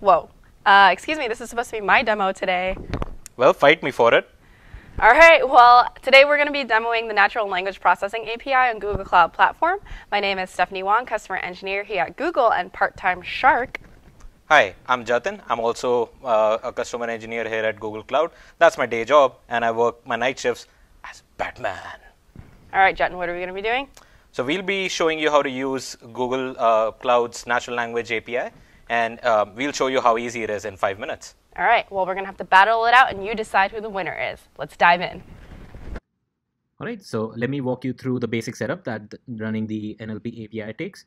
Whoa. Uh, excuse me, this is supposed to be my demo today. Well, fight me for it. All right, well, today we're going to be demoing the Natural Language Processing API on Google Cloud Platform. My name is Stephanie Wong, customer engineer here at Google and part time Shark. Hi, I'm Jatin. I'm also uh, a customer engineer here at Google Cloud. That's my day job, and I work my night shifts as Batman. All right, Jatin, what are we going to be doing? So, we'll be showing you how to use Google uh, Cloud's natural language API, and uh, we'll show you how easy it is in five minutes. All right, well, we're going to have to battle it out, and you decide who the winner is. Let's dive in. All right, so let me walk you through the basic setup that running the NLP API takes.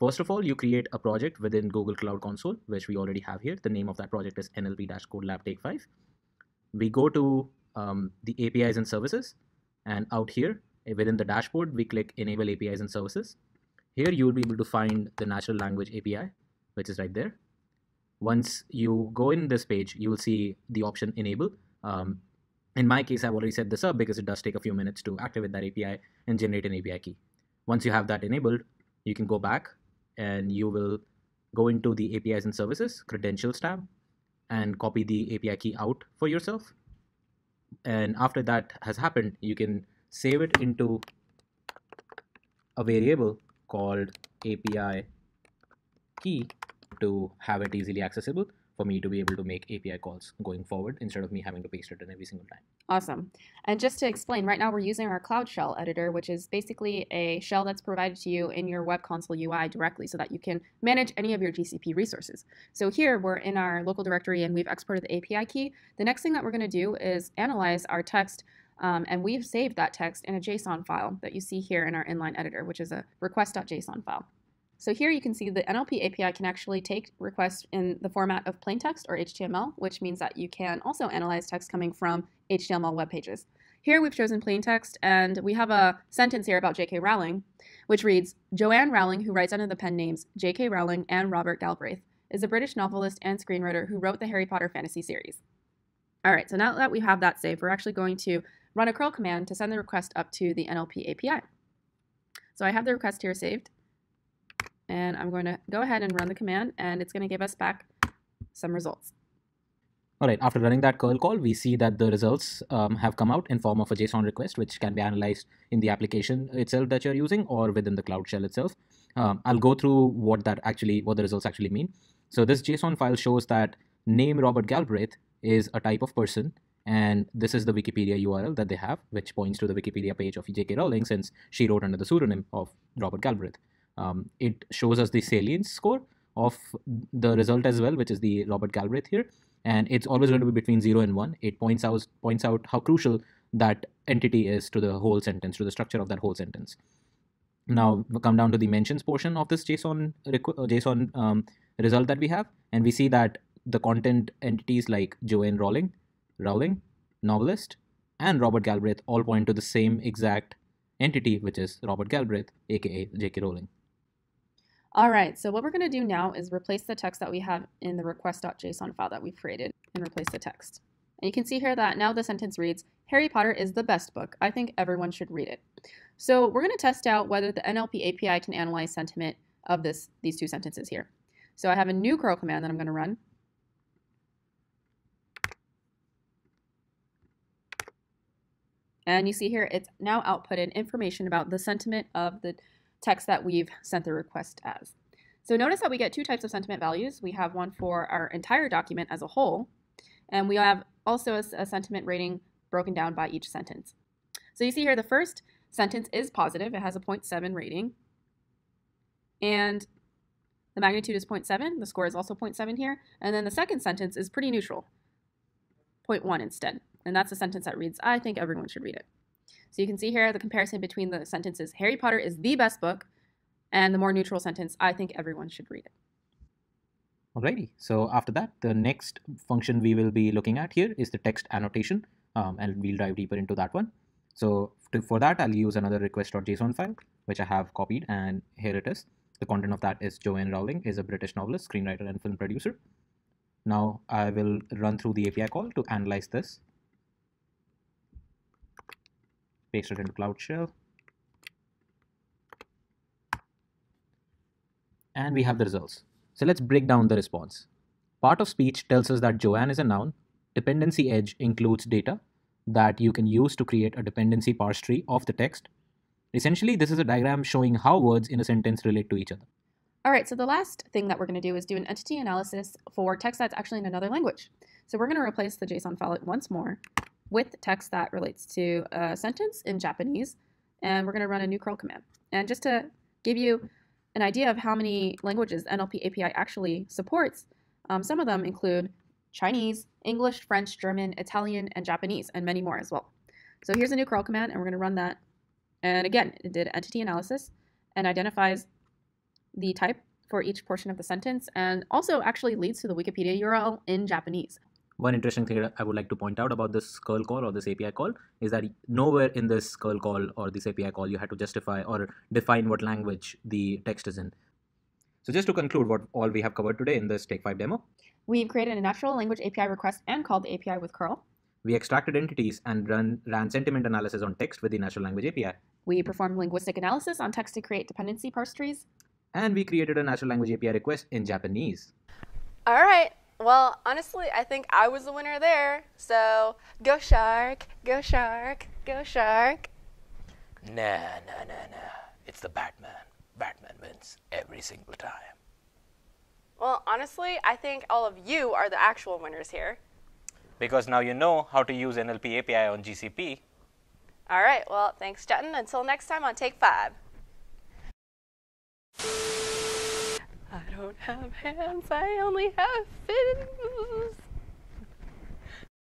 First of all, you create a project within Google Cloud Console, which we already have here. The name of that project is NLP-Code Lab Take 5. We go to um, the APIs and services, and out here within the dashboard, we click Enable APIs and Services. Here you will be able to find the natural language API, which is right there. Once you go in this page, you will see the option Enable. Um, in my case, I've already set this up because it does take a few minutes to activate that API and generate an API key. Once you have that enabled, you can go back and you will go into the APIs and services credentials tab and copy the API key out for yourself. And after that has happened, you can save it into a variable called API key to have it easily accessible for me to be able to make API calls going forward instead of me having to paste it in every single time. Awesome. And just to explain, right now we're using our Cloud Shell editor, which is basically a shell that's provided to you in your Web Console UI directly so that you can manage any of your GCP resources. So here we're in our local directory and we've exported the API key. The next thing that we're going to do is analyze our text um, and we've saved that text in a JSON file that you see here in our inline editor, which is a request.json file. So here you can see the NLP API can actually take requests in the format of plain text or HTML, which means that you can also analyze text coming from HTML web pages. Here we've chosen plain text, and we have a sentence here about J.K. Rowling, which reads, Joanne Rowling, who writes under the pen names J.K. Rowling and Robert Galbraith, is a British novelist and screenwriter who wrote the Harry Potter fantasy series. All right, so now that we have that saved, we're actually going to run a curl command to send the request up to the NLP API. So I have the request here saved and I'm going to go ahead and run the command and it's going to give us back some results. All right, after running that curl call, we see that the results um, have come out in form of a JSON request, which can be analyzed in the application itself that you're using or within the Cloud Shell itself. Um, I'll go through what that actually, what the results actually mean. So this JSON file shows that name Robert Galbraith is a type of person, and this is the Wikipedia URL that they have, which points to the Wikipedia page of J.K. Rowling since she wrote under the pseudonym of Robert Galbraith um, it shows us the salience score of the result as well, which is the Robert Galbraith here. And it's always going to be between 0 and 1. It points out, points out how crucial that entity is to the whole sentence, to the structure of that whole sentence. Now we come down to the mentions portion of this JSON, uh, JSON um, result that we have, and we see that the content entities like Joanne Rowling, Rowling, novelist, and Robert Galbraith all point to the same exact entity, which is Robert Galbraith, aka J.K. Rowling. All right, so what we're going to do now is replace the text that we have in the request.json file that we've created and replace the text. And you can see here that now the sentence reads, Harry Potter is the best book. I think everyone should read it. So we're going to test out whether the NLP API can analyze sentiment of this these two sentences here. So I have a new curl command that I'm going to run. And you see here, it's now outputted information about the sentiment of the text that we've sent the request as. So notice that we get two types of sentiment values. We have one for our entire document as a whole, and we have also a, a sentiment rating broken down by each sentence. So you see here the first sentence is positive. It has a 0.7 rating. And the magnitude is 0.7. The score is also 0.7 here. And then the second sentence is pretty neutral, 0.1 instead. And that's a sentence that reads, I think everyone should read it. So you can see here the comparison between the sentences Harry Potter is the best book and the more neutral sentence I think everyone should read it. Alrighty, so after that, the next function we will be looking at here is the text annotation, um, and we'll dive deeper into that one. So to, for that, I'll use another request.json file, which I have copied, and here it is. The content of that is Joanne Rowling is a British novelist, screenwriter, and film producer. Now I will run through the API call to analyze this paste it into Cloud Shell. And we have the results. So let's break down the response. Part of speech tells us that Joanne is a noun. Dependency edge includes data that you can use to create a dependency parse tree of the text. Essentially, this is a diagram showing how words in a sentence relate to each other. All right, so the last thing that we're going to do is do an entity analysis for text that's actually in another language. So we're going to replace the JSON file once more with text that relates to a sentence in Japanese, and we're going to run a new curl command. And just to give you an idea of how many languages NLP API actually supports, um, some of them include Chinese, English, French, German, Italian, and Japanese, and many more as well. So here's a new curl command, and we're going to run that. And again, it did entity analysis and identifies the type for each portion of the sentence, and also actually leads to the Wikipedia URL in Japanese. One interesting thing that I would like to point out about this curl call or this API call is that nowhere in this curl call or this API call you had to justify or define what language the text is in. So just to conclude what all we have covered today in this Take 5 demo, We've created a natural language API request and called the API with curl. we extracted entities and run, ran sentiment analysis on text with the natural language API. We performed linguistic analysis on text to create dependency parse trees. And we created a natural language API request in Japanese. All right. Well, honestly, I think I was the winner there. So go shark, go shark, go shark. Nah, nah, nah, nah. It's the Batman. Batman wins every single time. Well, honestly, I think all of you are the actual winners here. Because now you know how to use NLP API on GCP. All right. Well, thanks, Jatin. Until next time on Take Five. I don't have hands, I only have fins.